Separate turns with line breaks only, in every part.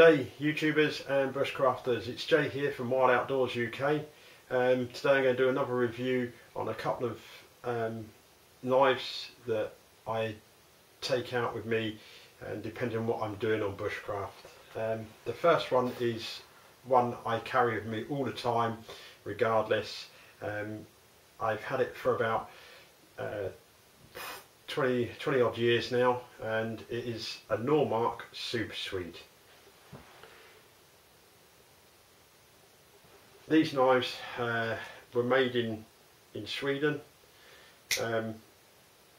G'day YouTubers and bushcrafters, it's Jay here from Wild Outdoors UK. Um, today I'm going to do another review on a couple of um, knives that I take out with me and depending on what I'm doing on bushcraft. Um, the first one is one I carry with me all the time regardless. Um, I've had it for about uh, 20, 20 odd years now and it is a Normark Super Swede. These knives uh, were made in, in Sweden. Um,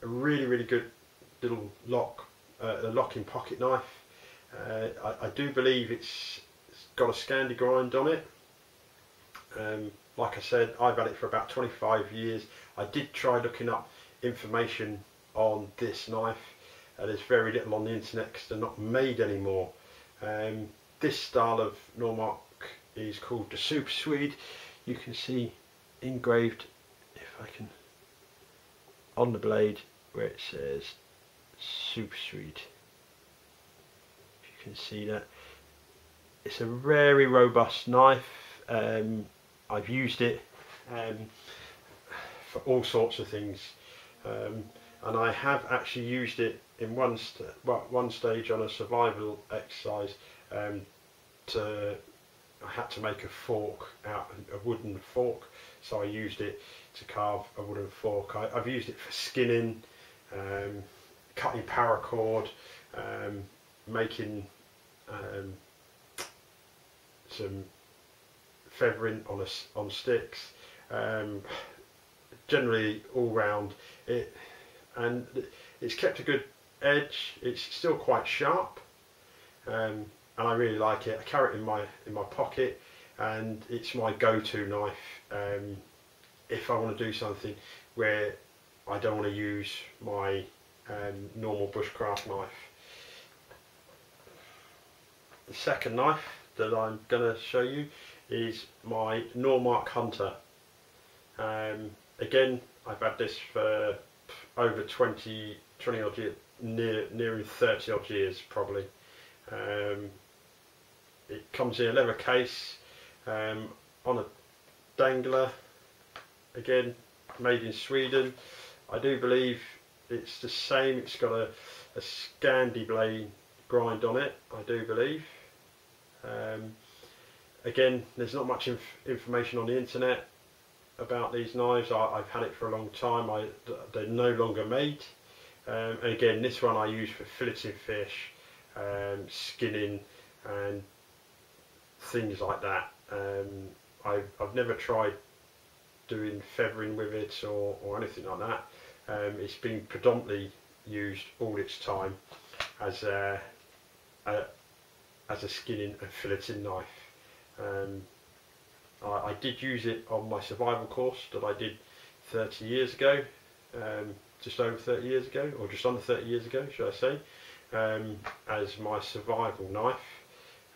a really really good little lock, uh, a locking pocket knife. Uh, I, I, do believe it's, it's got a Scandi grind on it. Um, like I said, I've had it for about 25 years. I did try looking up information on this knife. Uh, there's very little on the internet because they're not made anymore. Um, this style of Normark is called the Super Swede. You can see engraved, if I can, on the blade where it says Super Swede. If you can see that. It's a very robust knife. Um, I've used it um, for all sorts of things. Um, and I have actually used it in one st well, one stage on a survival exercise um, to I had to make a fork out a wooden fork so I used it to carve a wooden fork. I, have used it for skinning um, cutting paracord um, making um, some feathering on a, on sticks. Um, generally all round it and it's kept a good edge. It's still quite sharp. Um, and I really like it. I carry it in my in my pocket and it's my go-to knife um, if I want to do something where I don't want to use my um, normal bushcraft knife. The second knife that I'm going to show you is my Normark Hunter. Um, again I've had this for over 20, 20 odd years, near, nearing 30 odd years probably. Um, it comes in a leather case um, on a dangler, again made in Sweden. I do believe it's the same, it's got a, a Scandi blade grind on it, I do believe. Um, again, there's not much inf information on the internet about these knives. I, have had it for a long time. I, they're no longer made. Um, and again, this one I use for filleting fish, um, skinning, and things like that. Um, I've, I've never tried doing feathering with it or, or anything like that. Um, it's been predominantly used all its time as a, a as a skinning and filleting knife. Um, I, I, did use it on my survival course that I did 30 years ago, um, just over 30 years ago, or just under 30 years ago, should I say, um, as my survival knife.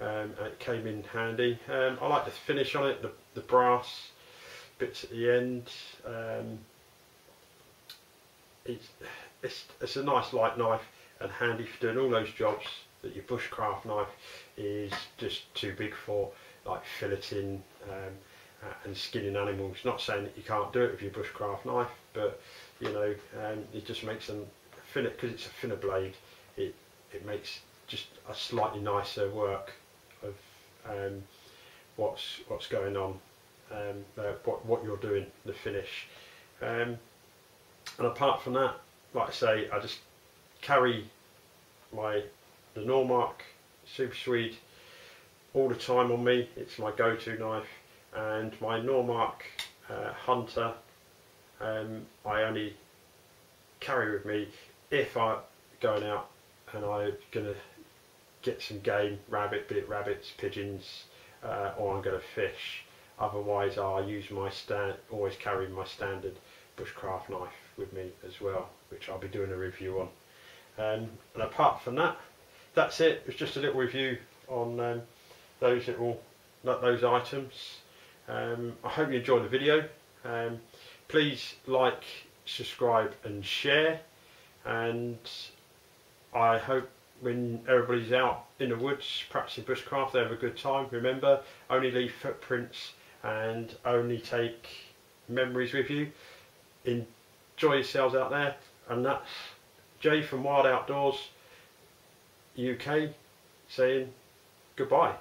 Um, it came in handy. Um, I like the finish on it, the, the brass bits at the end. Um, it's, it's, it's a nice light knife and handy for doing all those jobs that your bushcraft knife is just too big for like filleting um, and skinning animals. Not saying that you can't do it with your bushcraft knife, but you know, um, it just makes them thinner because it's a thinner blade. It makes just a slightly nicer work of um, what's what's going on, um, uh, what what you're doing, the finish. Um, and apart from that, like I say, I just carry my the Normark Super Swede all the time on me. It's my go-to knife and my Normark uh, Hunter um, I only carry with me if I'm going out and I'm going to get some game, rabbit, bit rabbits, pigeons uh, or I'm going to fish. Otherwise I use my stand, always carry my standard bushcraft knife with me as well which I'll be doing a review on. Um, and apart from that, that's it. It's just a little review on um, those little those items. Um, I hope you enjoyed the video. Um, please like, subscribe and share and I hope when everybody's out in the woods practicing bushcraft, they have a good time. Remember, only leave footprints and only take memories with you. Enjoy yourselves out there, and that's Jay from Wild Outdoors UK saying goodbye.